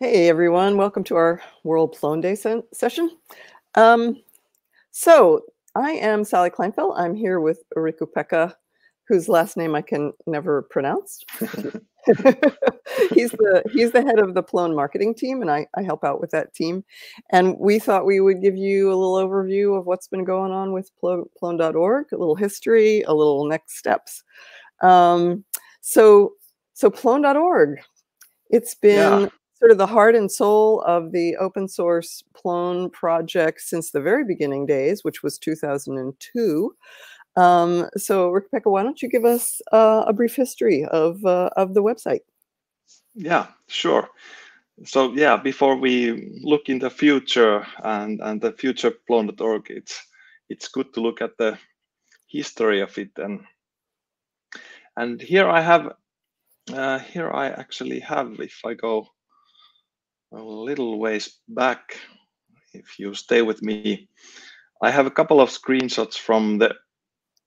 Hey everyone, welcome to our World Plone Day se session. Um, so I am Sally Kleinfeldt. I'm here with Riku-Pekka, whose last name I can never pronounce. he's the he's the head of the Plone marketing team, and I, I help out with that team. And we thought we would give you a little overview of what's been going on with plone.org, a little history, a little next steps. Um, so so plone.org, it's been yeah sort of the heart and soul of the open source Plone project since the very beginning days, which was 2002. Um, so, Pekka, why don't you give us uh, a brief history of uh, of the website? Yeah, sure. So, yeah, before we look in the future and and the future Plone.org, it's it's good to look at the history of it and and here I have uh, here I actually have if I go a little ways back, if you stay with me, I have a couple of screenshots from the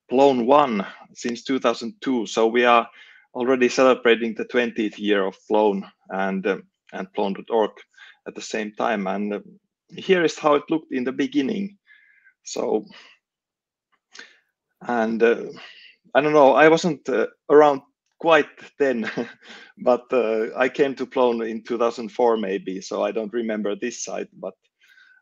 Plone 1 since 2002. So we are already celebrating the 20th year of Plone and, uh, and Plone.org at the same time. And uh, here is how it looked in the beginning. So, and uh, I don't know, I wasn't uh, around quite then, but uh, I came to Plone in 2004 maybe, so I don't remember this site. But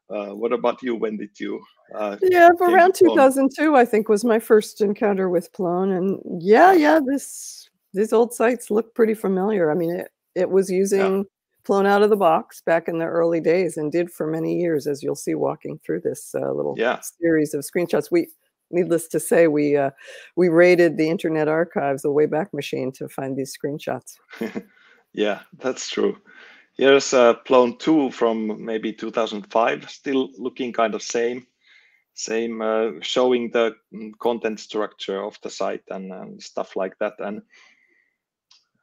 uh, what about you? When did you? Uh, yeah, around 2002, I think was my first encounter with Plone, and yeah, yeah, this these old sites look pretty familiar. I mean, it it was using. Yeah. Plone out of the box back in the early days and did for many years, as you'll see walking through this uh, little yeah. series of screenshots. We needless to say, we uh, we raided the Internet Archives, the Wayback Machine, to find these screenshots. yeah, that's true. Here's uh, Plone 2 from maybe 2005, still looking kind of same, same uh, showing the mm, content structure of the site and, and stuff like that. And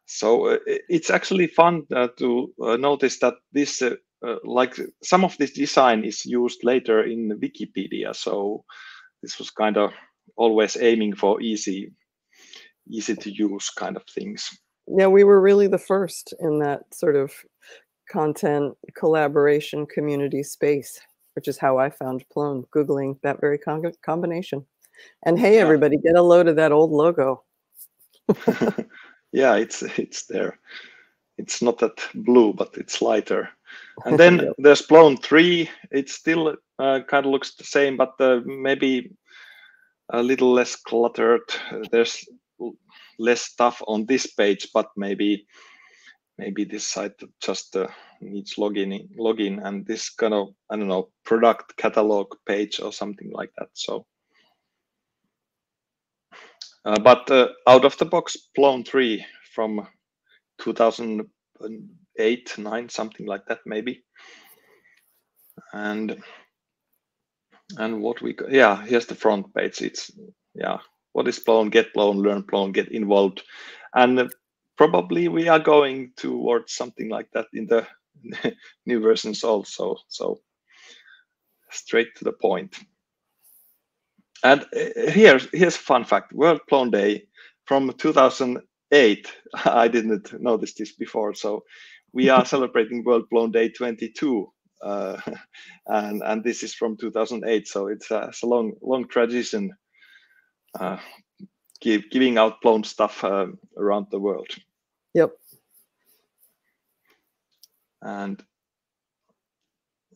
so uh, it's actually fun uh, to uh, notice that this, uh, uh, like some of this design is used later in Wikipedia. So this was kind of always aiming for easy easy to use kind of things. Yeah we were really the first in that sort of content collaboration community space which is how i found plone googling that very con combination. And hey yeah. everybody get a load of that old logo. Yeah it's it's there. It's not that blue but it's lighter and then yep. there's Plone 3 it still uh, kind of looks the same but uh, maybe a little less cluttered. There's less stuff on this page but maybe maybe this site just uh, needs login login and this kind of i don't know product catalog page or something like that so. Uh, but uh, out of the box Plone 3 from 2000 eight, nine, something like that, maybe. And and what we yeah, here's the front page. It's yeah, what is Plone, get Plone, learn Plone, get involved, and probably we are going towards something like that in the new versions also. So straight to the point. And uh, here, here's a fun fact: World Plone Day from 2008. I didn't notice this before, so we are celebrating World Plone Day 22, uh, and and this is from 2008. So it's a, it's a long long tradition, uh, give, giving out Plone stuff uh, around the world. Yep. And,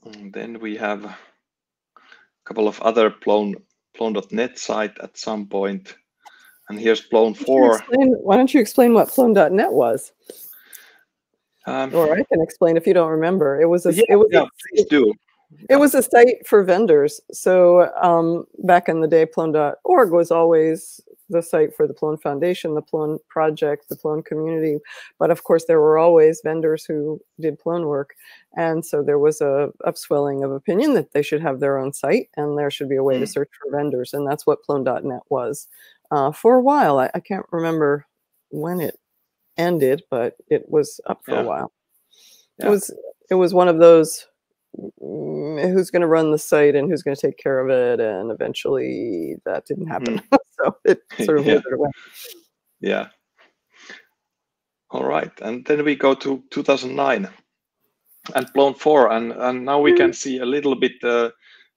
and then we have a couple of other Plone Plone.net site at some point. And here's Plone 4. Why don't you explain what Plone.net was? Um, or I can explain if you don't remember. It was a. Yeah, it was yeah, a, please do. It was a site for vendors. So um, back in the day, Plone.org was always the site for the Plone Foundation, the Plone Project, the Plone community. But of course, there were always vendors who did Plone work. And so there was a upswelling of opinion that they should have their own site and there should be a way mm. to search for vendors. And that's what Plone.net was uh, for a while. I, I can't remember when it ended, but it was up for yeah. a while. Yeah. It was it was one of those mm, who's going to run the site and who's going to take care of it, and eventually that didn't happen. Mm. so it sort of yeah. withered away. Yeah. All right, and then we go to 2009. and Plone 4, and, and now we can see a little bit uh,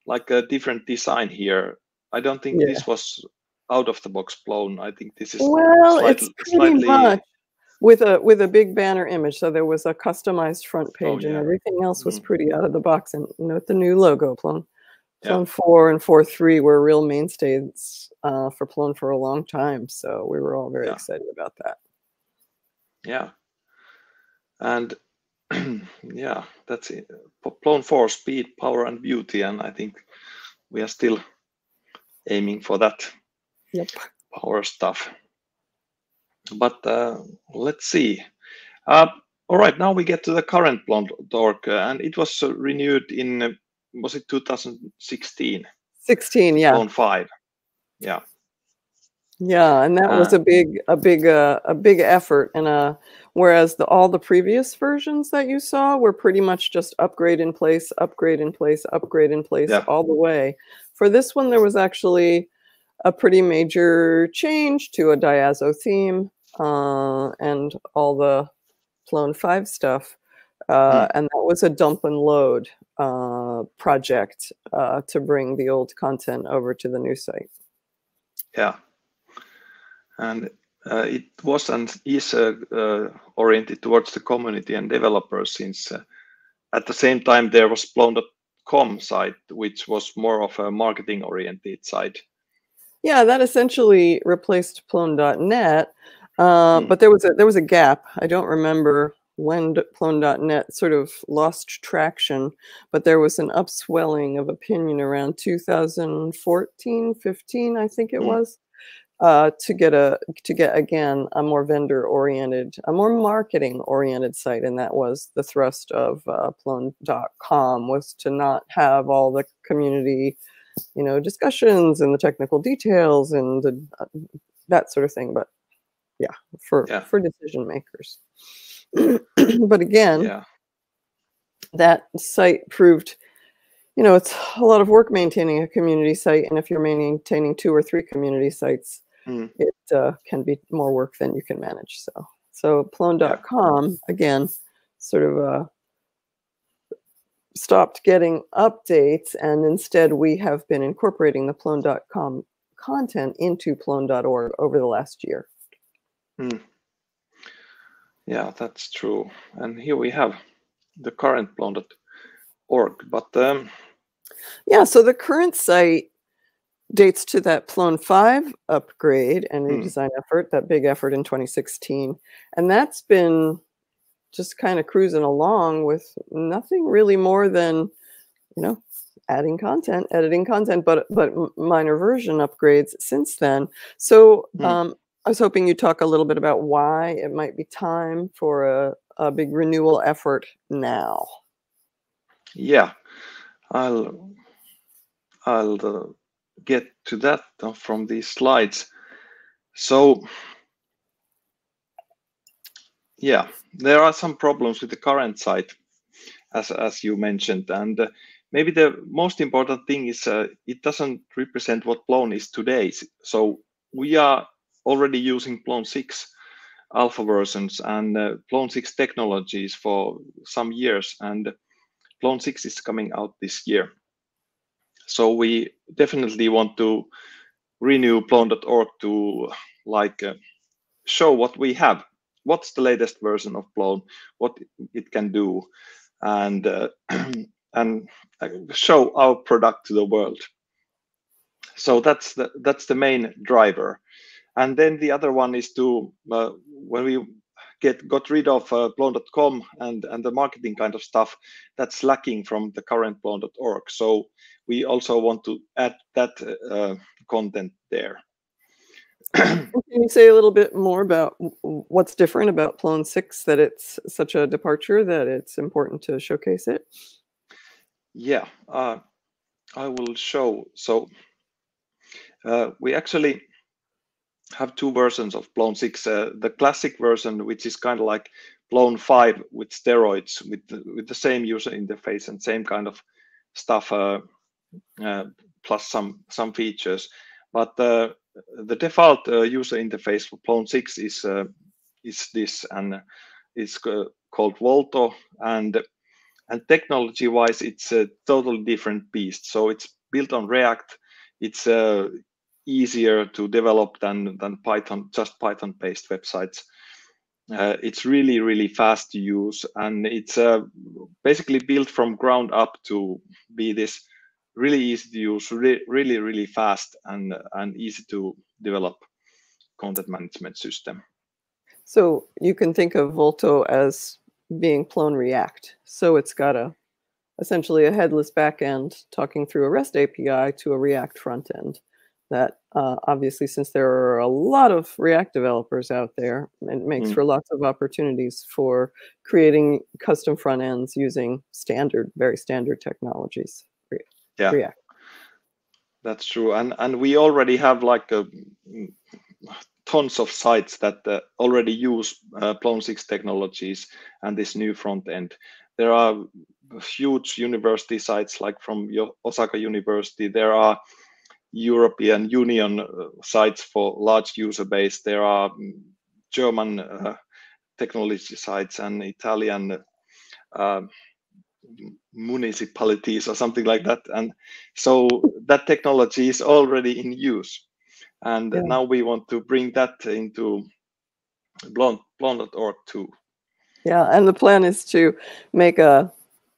like a different design here. I don't think Yeah. this was out of the box Plone. I think this is Well, slight- it's pretty slightly much with a with a big banner image. So there was a customized front page, and Oh, yeah. everything else was Mhm. pretty out of the box. And note the new logo, Plone. Yeah. Plone four and four three were real mainstays uh, for Plone for a long time. So we were all very Yeah. excited about that. yeah and yeah that's it Plone 4 speed power and beauty and i think we are still aiming for that Yep. power stuff but uh, let's see uh, all right now we get to the current blonde dork uh, and it was uh, renewed in uh, was it 2016 Sixteen, yeah. Plone 5 yeah Yeah, and that was a big, a big, uh, a big effort. And uh, whereas the all the previous versions that you saw were pretty much just upgrade in place, upgrade in place, upgrade in place Yeah. all the way. For this one, there was actually a pretty major change to a Diazo theme uh, and all the Plone Five stuff. Uh, And that was a dump and load uh, project uh, to bring the old content over to the new site. yeah and uh, it was and is uh, uh, oriented towards the community and developers since uh, at the same time there was Plone.com site which was more of a marketing oriented site Yeah, that essentially replaced Plone.net, uh, Hmm. but there was a there was a gap. I don't remember when Plone.net sort of lost traction, but there was an upswelling of opinion around 2014, 15, I think it Hmm. was, uh, to get a to get again a more vendor oriented, a more marketing oriented site, and that was the thrust of uh, Plone.com was to not have all the community you know discussions and the technical details and the, uh, that sort of thing but yeah for Yeah. for decision makers but again yeah that site proved you know it's a lot of work maintaining a community site and if you're maintaining two or three community sites Mm. it uh, can be more work than you can manage so so plone.com again sort of uh, stopped getting updates and instead we have been incorporating the plone.com content into plone.org over the last year yeah that's true and here we have the current Plone.org but um, Yeah, so the current site dates to that Plone 5 upgrade and Hmm. redesign effort, that big effort in 2016. And that's been just kind of cruising along with nothing really more than, you know, adding content, editing content, but but minor version upgrades since then. So Hmm. um, I was hoping you'd talk a little bit about why it might be time for a, a big renewal effort now. yeah i'll i'll uh, get to that uh, from these slides so yeah there are some problems with the current site as as you mentioned and uh, maybe the most important thing is uh, it doesn't represent what Plone is today so we are already using Plone 6 alpha versions and uh, Plone 6 technologies for some years and Plone 6 is coming out this year. So we definitely want to renew Plone.org to like uh, show what we have. What's the latest version of Plone? What it can do, and uh, and uh, show our product to the world. So that's the that's the main driver, and then the other one is to uh, when we get got rid of uh, Plone.com and and the marketing kind of stuff that's lacking from the current Plone.org. So we also want to add that uh, content there. Can you say a little bit more about what's different about Plone 6 that it's such a departure that it's important to showcase it? Yeah, uh, I will show. So uh, we actually have two versions of Plone 6. Uh, the classic version, which is kind of like Plone 5 with steroids, with the, with the same user interface and same kind of stuff, uh, uh, plus some some features. But uh, the default uh, user interface for Plone 6 is uh, is this, and it's called Volto, and and technology wise it's a totally different beast. So it's built on react. It's easier to develop than than python just python based websites. Uh, it's really really fast to use. And it's uh, basically built from ground up to be this really easy to use re really really fast and and easy to develop content management system so you can think of Volto as being Plone React. So it's got a essentially a headless backend talking through a REST API to a React front end. That uh, obviously, since there are a lot of React developers out there, it makes mm. for lots of opportunities for creating custom front ends using standard, very standard technologies. Yeah. React. That's true, and and we already have like a tons of sites that uh, already use uh, Plone 6 technologies and this new front end. There are huge university sites like from Osaka University. There are European Union uh, sites for large user base. There are mm, German uh, technology sites and Italian uh, municipalities or something like that. And so that technology is already in use and yeah. now we want to bring that into Plone Plone.org too yeah and the plan is to make a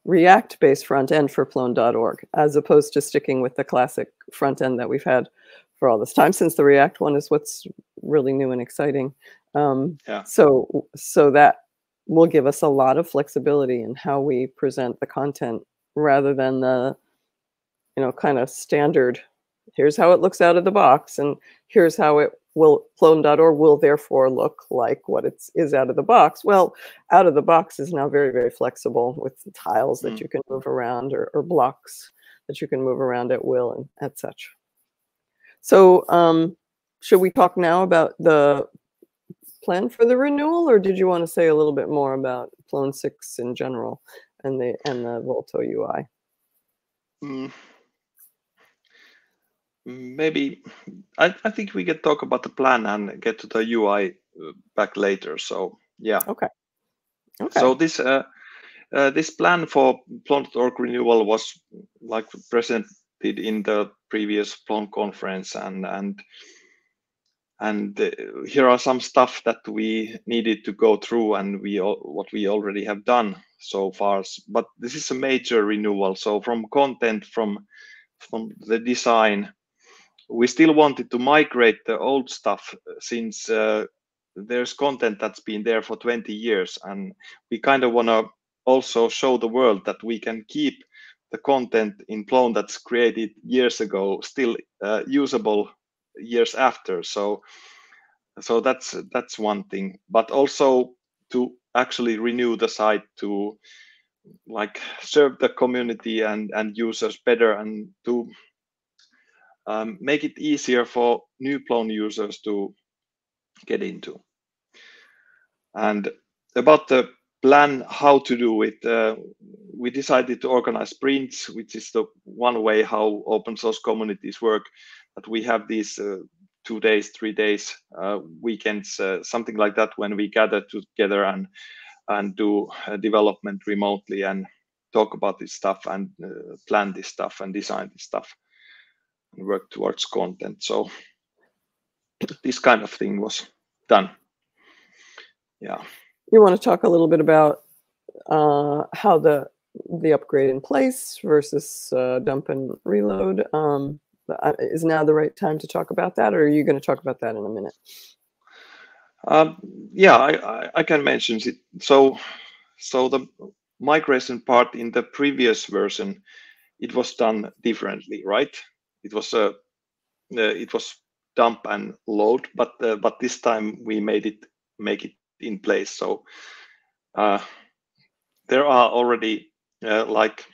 react based front end for plone.org as opposed to sticking with the classic front end that we've had for all this time since the react one is what's really new and exciting um, yeah. so so that will give us a lot of flexibility in how we present the content rather than the you know kind of standard here's how it looks out of the box and here's how it will plone.org will therefore look like what it is is out of the box well out of the box is now very very flexible with tiles that mm. you can move around or, or, blocks that you can move around at will and at such so um, should we talk now about the plan for the renewal or did you want to say a little bit more about plone 6 in general and the and the volto ui mm maybe I, I think we can talk about the plan and get to the UI uh, back later. So yeah. Okay. Okay. So this uh, uh, this plan for Plone.org renewal was like presented in the previous Plone conference, and and and here are some stuff that we needed to go through, and we what we already have done so far. But this is a major renewal. So from content, from from the design, we still wanted to migrate the old stuff uh, since uh, there's content that's been there for 20 years and we kind of want to also show the world that we can keep the content in Plone that's created years ago still uh, usable years after so so that's that's one thing but also to actually renew the site to like serve the community and and users better and to um, make it easier for new Plone users to get into. And about the plan how to do it, uh, we decided to organize sprints, which is the one way how open source communities work. That we have these uh, two days, three days, uh, weekends, uh, something like that, when we gather together and and do uh, development remotely and talk about this stuff and uh, plan this stuff and design this stuff and work towards content. So this kind of thing was done. Yeah. You want to talk a little bit about uh, how the the upgrade in place versus uh, dump and reload. Um, uh, is now the right time to talk about that, or are you going to talk about that in a minute? Um, yeah, I, I, I, can mention it. So, so the migration part in the previous version, it was done differently, right? it was a uh, it was dump and load, but uh, but this time we made it make it in place. So uh, there are already uh, like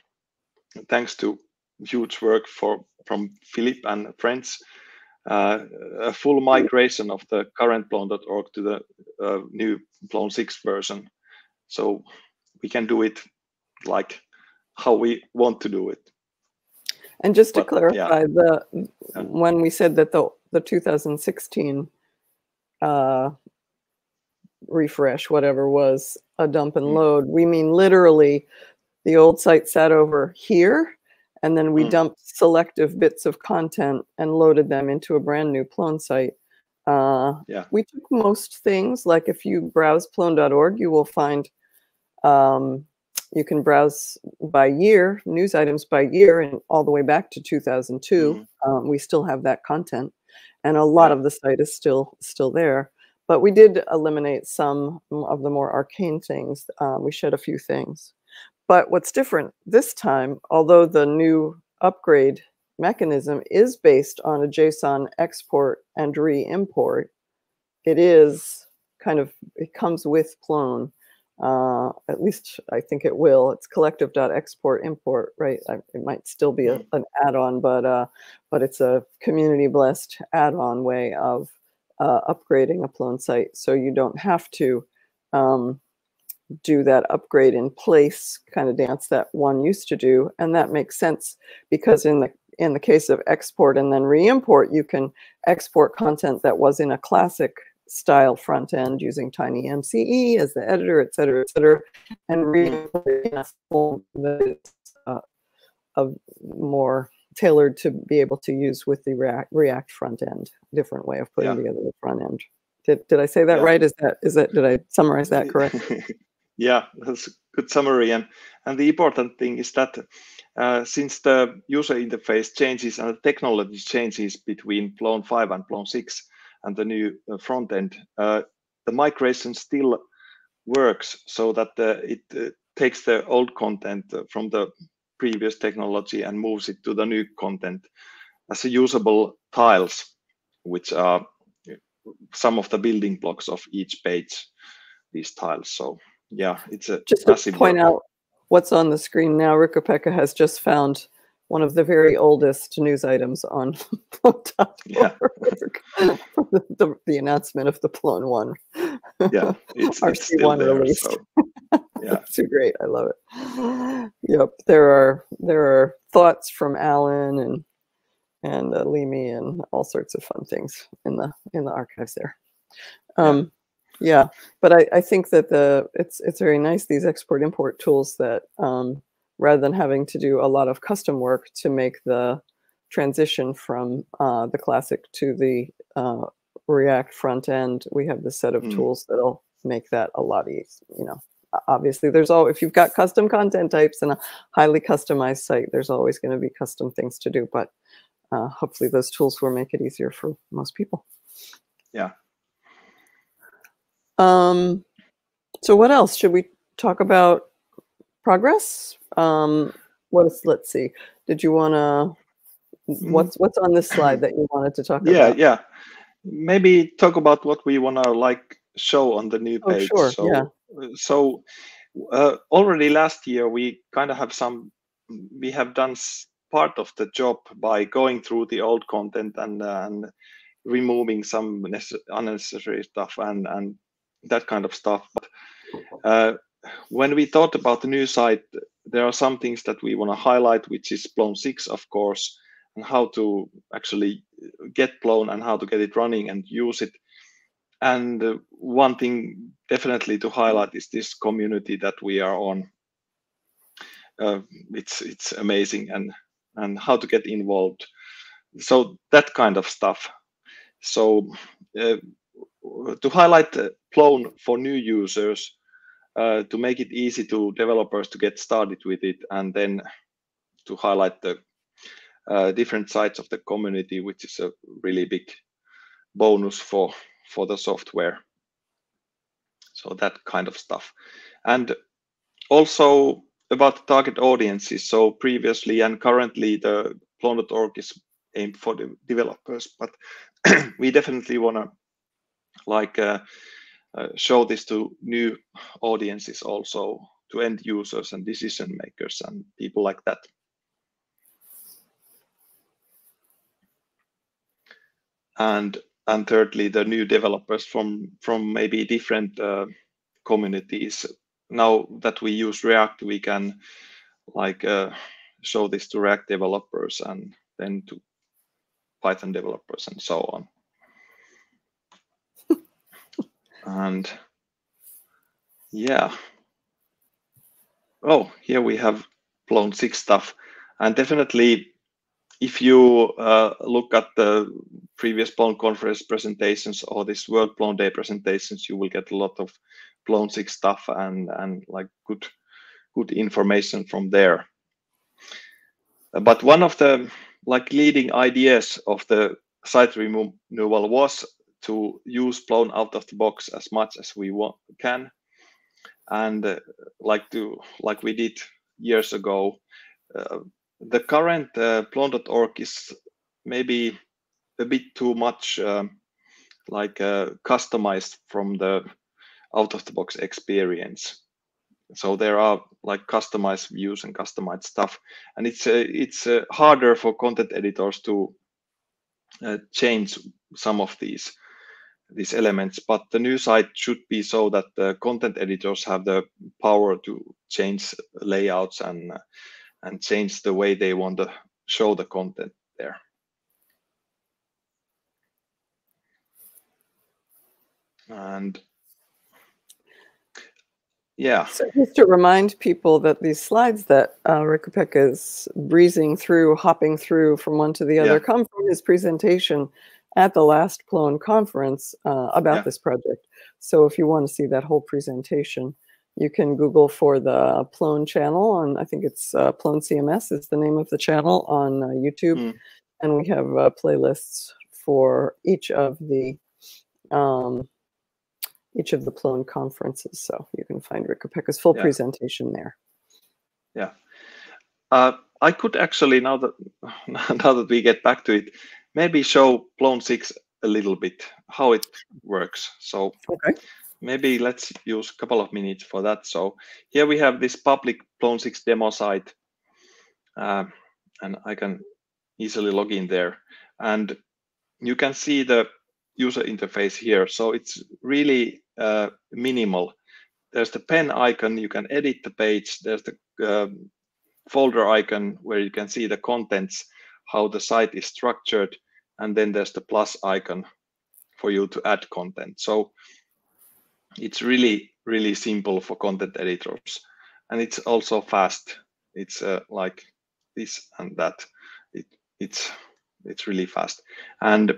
thanks to huge work for from Philip and friends, uh, a full migration of the current Plone.org to the uh, new Plone 6 version. So we can do it like how we want to do it. And just to but, clarify, yeah. the when we said that the the 2016 uh, refresh, whatever was a dump and mm. load, we mean literally the old site sat over here, and then we Mm. dumped selective bits of content and loaded them into a brand new Plone site. Uh, Yeah. We took most things, like if you browse plone.org, you will find um, you can browse by year, news items by year, and all the way back to 2002. Mhm. Um, we still have that content, and a lot Yeah. of the site is still still there. But we did eliminate some of the more arcane things. Um, we shed a few things. But what's different this time, although the new upgrade mechanism is based on a JSON export and re-import, it is kind of it comes with Plone. Uh, at least I think it will. It's collective.export import, right? I, it might still be a, an add-on, but uh, but it's a community blessed add-on way of uh, upgrading a Plone site, so you don't have to um, do that upgrade in place kind of dance that one used to do, and that makes sense because in the in the case of export and then re-import, you can export content that was in a classic style front end using tiny MCE as the editor, et cetera, et cetera, and re-import a that's uh, more tailored to be able to use with the React, React front end, different way of putting Yeah. together the front end. Did, did I say that Yeah. right? Is that is that did I summarize that correct? yeah, that's a good summary. And and the important thing is that uh, since the user interface changes and the technology changes between Plone 5 and Plone 6 and the new uh, front end, uh, the migration still works so that uh, it uh, takes the old content uh, from the previous technology and moves it to the new content as a usable tiles, which are some of the building blocks of each page, these tiles. So yeah, it's a just to point out what's on the screen now, Riku-Pekka has just found one of the very oldest news items on Plone.org Yeah. the, the, the announcement of the Plone One. Yeah, it's, it's still RC1 there. So yeah, Too great. I love it. Yep. There are there are thoughts from Alan and and uh, Limi and all sorts of fun things in the in the archives there. Um, yeah, but I, I think that the it's it's very nice these export import tools that um, rather than having to do a lot of custom work to make the transition from uh, the classic to the uh, React front end, we have the set of Mm. tools that'll make that a lot easier. You know, obviously there's all if you've got custom content types and a highly customized site, there's always going to be custom things to do, but uh, hopefully those tools will make it easier for most people. Yeah. Um, so what else should we talk about? Progress. Um, what is? Let's see. Did you want to? What's what's on this slide that you wanted to talk Mm-hmm. yeah, about? yeah. Maybe talk about what we wanna like show on the new page Oh, page. sure, So, yeah. So uh, already last year we kind of have some. We have done part of the job by going through the old content and and removing some unnecessary stuff and and that kind of stuff. But uh, when we thought about the new site, there are some things that we want to highlight, which is Plone 6, of course, and how to actually get Plone and how to get it running and use it. And uh, one thing definitely to highlight is this community that we are on. Uh, it's it's amazing and and how to get involved. So that kind of stuff. So uh, to highlight Plone for new users, uh, to make it easy to developers to get started with it, and then to highlight the uh, different sides of the community, which is a really big bonus for for the software. So that kind of stuff, and also about target audiences. So previously and currently, the Plone.org is aimed for the developers, but we definitely want to like uh, uh, show this to new audiences also to end users and decision makers and people like that and and thirdly the new developers from from maybe different uh, communities. Now that we use react we can like uh, show this to react developers and then to python developers and so on. And yeah. Oh, here we have Plone 6 stuff. And definitely, if you uh, look at the previous Plone conference presentations or this World Plone Day presentations, you will get a lot of Plone 6 stuff and, and like good, good information from there. But one of the like leading ideas of the site renewal was to use Plone out of the box as much as we want, can, and uh, like to like we did years ago. Uh, the current uh, Plone.org is maybe a bit too much um, like uh, customized from the out of the box experience. So there are like customized views and customized stuff, and it's uh, it's uh, harder for content editors to uh, change some of these these elements. But the new site should be so that the content editors have the power to change layouts and and change the way they want to show the content there. And yeah. So just to remind people that these slides that uh, Rick is breezing through, hopping through from one to the other, yeah. come from his presentation at the last Plone conference uh, about yeah. this project. So if you want to see that whole presentation, you can Google for the Plone channel on, I think it's uh, Plone CMS is the name of the channel on uh, YouTube. Mm. And we have uh, playlists for each of the um, each of the Plone conferences. So you can find Riku-Pekka's full yeah. presentation there. Yeah. Uh, I could actually, now that now that we get back to it, maybe show Plone 6 a little bit, how it works. So okay. Maybe let's use a couple of minutes for that. So here we have this public Plone 6 demo site. Uh, and I can easily log in there. And you can see the user interface here. So it's really uh, minimal. There's the pen icon, you can edit the page. There's the uh, folder icon where you can see the contents, how the site is structured. And then there's the plus icon for you to add content. So it's really, really simple for content editors. And it's also fast. It's uh, like this and that. It, it's it's really fast. And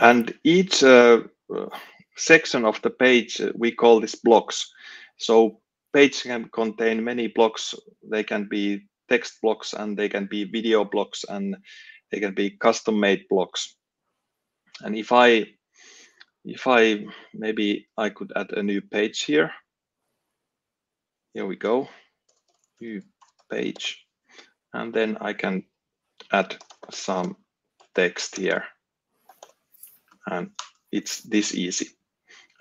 and each uh, section of the page, uh, we call this blocks. So page can contain many blocks. They can be text blocks and they can be video blocks and they can be custom made blocks. And if I, if I, maybe I could add a new page here. Here we go, new page. And then I can add some text here and it's this easy.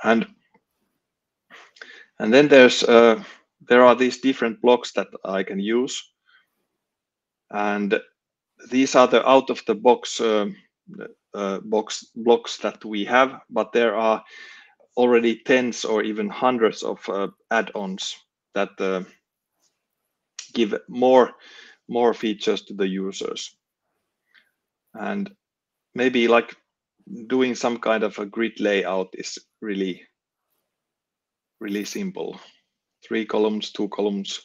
And and then there's uh, there are these different blocks that I can use, and these are the out of the box uh, uh, box blocks that we have, but there are already tens or even hundreds of uh, add-ons that uh, give more more features to the users and maybe like doing some kind of a grid layout is really, really simple. Three columns, two columns,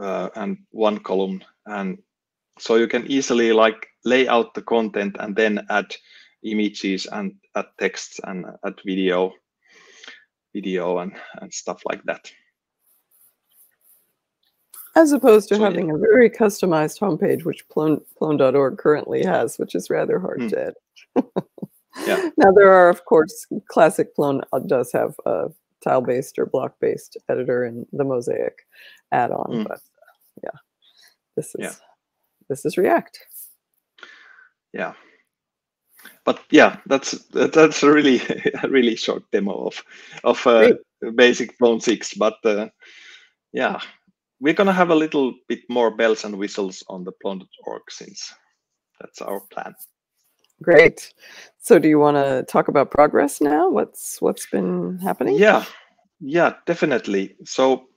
uh, and one column. And so you can easily like lay out the content and then add images and add texts and add video, video and, and stuff like that. As opposed to so, having yeah. a very customized homepage, which Plone, Plone.org currently has, which is rather hard mm. to edit yeah. Now there are, of course, classic Plone does have a tile-based or block-based editor in the Mosaic add-on, mm. but uh, yeah, this is yeah. this is React. Yeah, but yeah, that's that's a really a really short demo of of uh, basic Plone six. But uh, yeah, we're gonna have a little bit more bells and whistles on the Plone.org since that's our plan. Great. So do you want to talk about progress now? What's what's been happening? Yeah. Yeah, definitely. So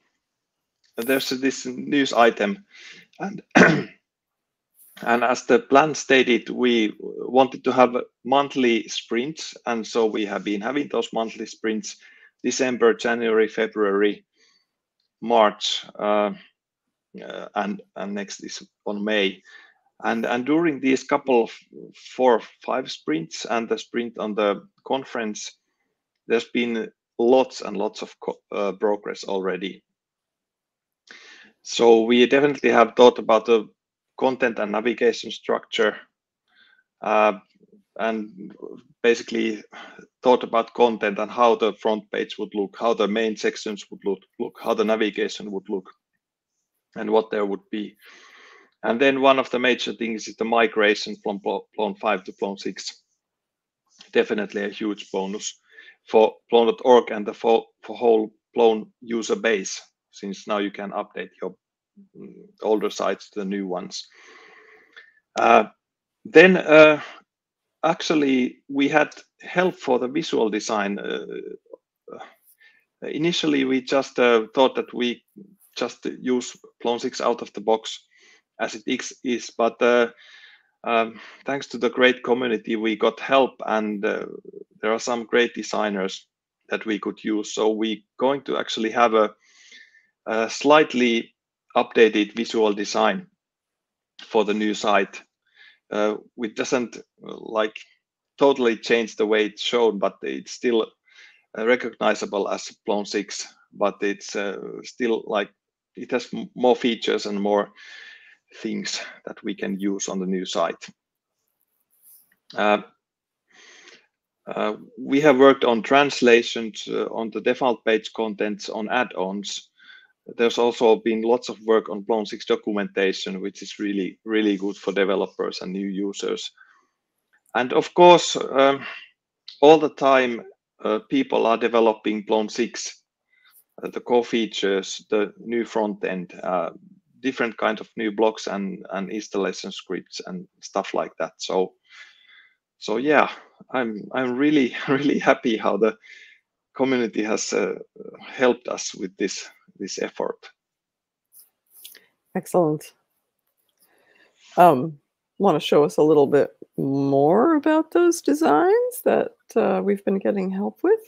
there's this news item and and as the plan stated, we wanted to have monthly sprints. And so we have been having those monthly sprints December, January, February, March, uh, uh, and and next is on May. And and during these couple of four or five sprints and the sprint on the conference, there's been lots and lots of uh, progress already. So we definitely have thought about the content and navigation structure uh, and basically thought about content and how the front page would look, how the main sections would look, look how the navigation would look, and what there would be. And then one of the major things is the migration from Plone 5 to Plone 6. Definitely a huge bonus for Plone.org and the for, for whole Plone user base, since now you can update your older sites to the new ones. Uh, then uh, actually we had help for the visual design. Uh, uh initially, we just uh, thought that we just use Plone 6 out of the box as it is, but uh, um, thanks to the great community, we got help, and there are some great designers that we could use. So we're going to actually have a, a slightly updated visual design for the new site uh, it doesn't uh, like totally change the way it's shown, but it's still uh, recognizable as Plone 6, but it's uh, still like it has more features and more things that we can use on the new site. Uh, uh, we have worked on translations uh, on the default page contents on add-ons there's also been lots of work on Plone 6 documentation, which is really, really good for developers and new users. And of course, um, all the time, uh, people are developing Plone 6, uh, the core features, the new front end, uh, different kind of new blocks and, and installation scripts and stuff like that. So, so yeah, I'm I'm really really happy how the community has uh, helped us with this this effort. Excellent. Um, want to show us a little bit more about those designs that uh, we've been getting help with?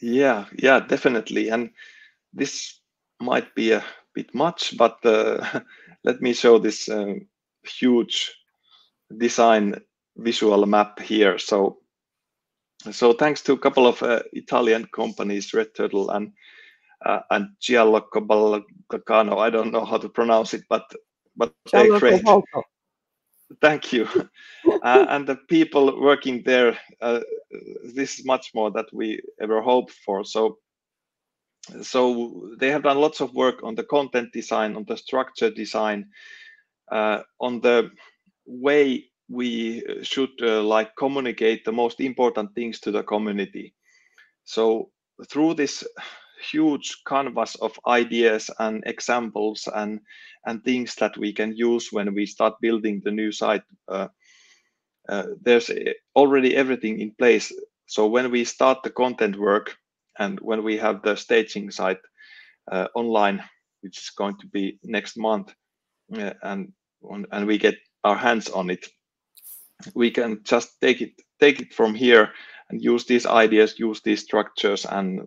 Yeah, yeah, definitely. And this might be a bit much, but uh, let me show this um, huge design visual map here. So, so thanks to a couple of uh, Italian companies, Red Turtle and uh, and Gianluca. I don't know how to pronounce it, but but they're great. Thank you. uh, and the people working there, uh, this is much more that we ever hoped for. So, so they have done lots of work on the content design, on the structure design, uh, on the way we should uh, like communicate the most important things to the community. So through this huge canvas of ideas and examples and and things that we can use when we start building the new site. Uh, uh, there's already everything in place. So when we start the content work and when we have the staging site uh, online, which is going to be next month, uh, and and we get our hands on it, we can just take it take it from here and use these ideas, use these structures, and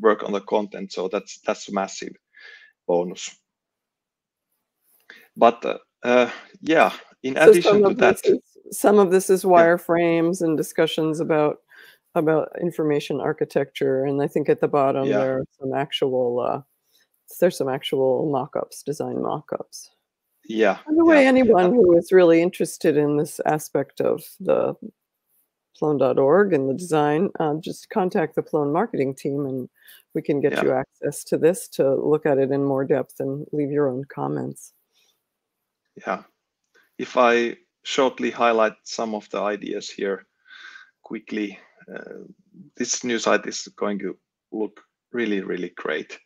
work on the content. So that's that's a massive bonus. But uh, uh, yeah, in so addition to that, is, some of this is wireframes yeah. and discussions about about information architecture, and I think at the bottom yeah. there are some actual uh, there's some actual mock-ups, design mock-ups. Yeah. By the way, yeah. anyone who is really interested in this aspect of the plone.org and the design, uh, just contact the Plone marketing team and we can get yeah. you access to this to look at it in more depth and leave your own comments. Yeah. If I shortly highlight some of the ideas here quickly, uh, this new site is going to look really, really great.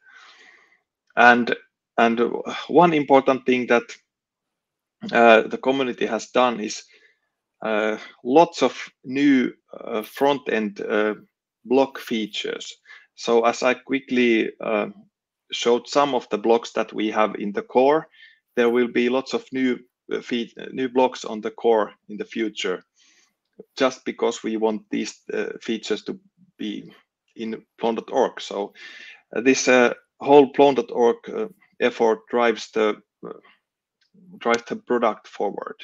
And and one important thing that uh, the community has done is lots of new uh, front end uh, block features. So as I quickly showed some of the blocks that we have in the core, there will be lots of new feed, new blocks on the core in the future, just because we want these features to be in Plone.org. So uh, this uh, whole plone.org uh, effort drives the uh, drives the product forward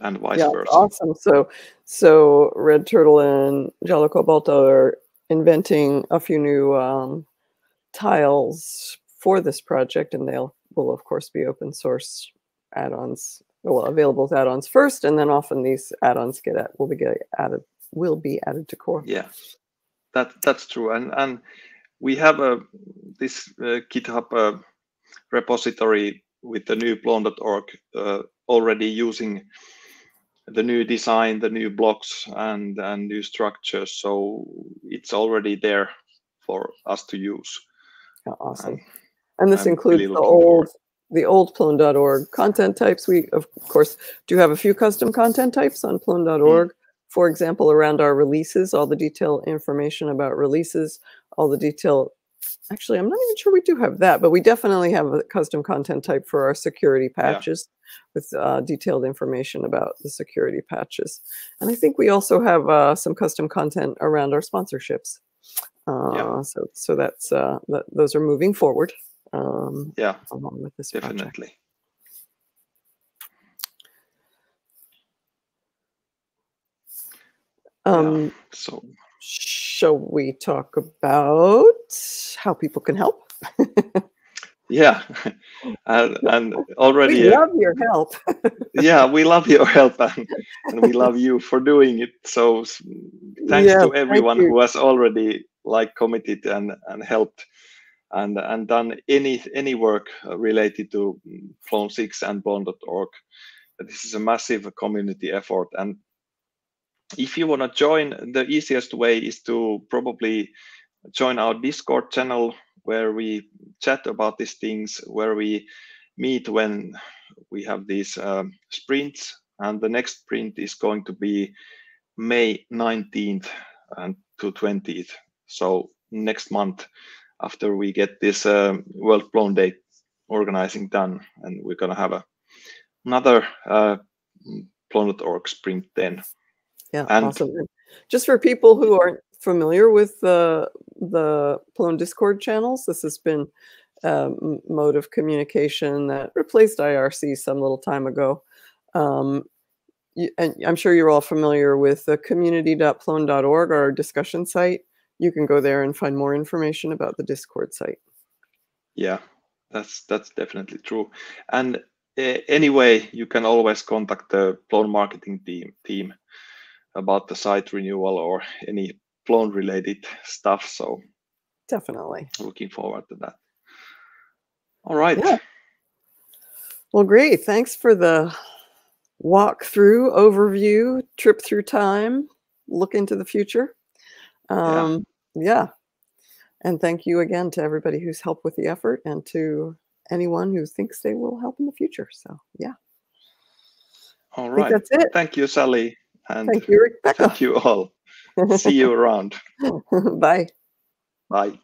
and vice yeah, versa. Awesome. So, so Red Turtle and Giallo Cobalto are inventing a few new um, tiles for this project, and they'll will of course be open source add-ons, well, available as add-ons first, and then often these add-ons get at, will be get added will be added to core. Yeah, that that's true, and and we have a this uh, GitHub uh, repository with the new plone.org uh, already using the new design, the new blocks, and and new structures. So it's already there for us to use. Yeah, awesome. And, and this I'm includes really the old the old plone.org content types. We of course do have a few custom content types on plone.org. Mm. For example, around our releases, all the detailed information about releases, all the detail actually i'm not even sure we do have that but we definitely have a custom content type for our security patches. With uh, detailed information about the security patches and i think we also have uh, some custom content around our sponsorships uh, yeah. so so that's uh, th- those are moving forward um, yeah along with this definitely project. Um, yeah. so shall we talk about how people can help? yeah, and, and already we uh, love your help. yeah, we love your help, and, and, we love you for doing it. So thanks yeah, to everyone who has already like committed and and helped and and done any any work uh, related to mm, Plone 6 and plone.org. This is a massive community effort, and if you want to join, the easiest way is to probably join our Discord channel where we chat about these things, where we meet when we have these um, sprints. And the next sprint is going to be May 19th and to 20th. So next month after we get this um, World Plone Day organizing done, and we're gonna have a another uh, Plone.org sprint then. Yeah, and awesome. Just for people who aren't familiar with the the Plone Discord channels, this has been a mode of communication that replaced IRC some little time ago. Um, and I'm sure you're all familiar with the community.plone.org, our discussion site. You can go there and find more information about the Discord site. Yeah, that's that's definitely true. And uh, anyway, you can always contact the Plone marketing team team about the site renewal or any Plone related stuff. So definitely looking forward to that. All right. Yeah. Well, great. Thanks for the walkthrough overview, trip through time, look into the future. Um, yeah. yeah. And thank you again to everybody who's helped with the effort and to anyone who thinks they will help in the future. So, yeah. All right. That's it. Thank you, Sally. And thank you, Riku-Pekka. Thank you all. See you around. Bye. Bye.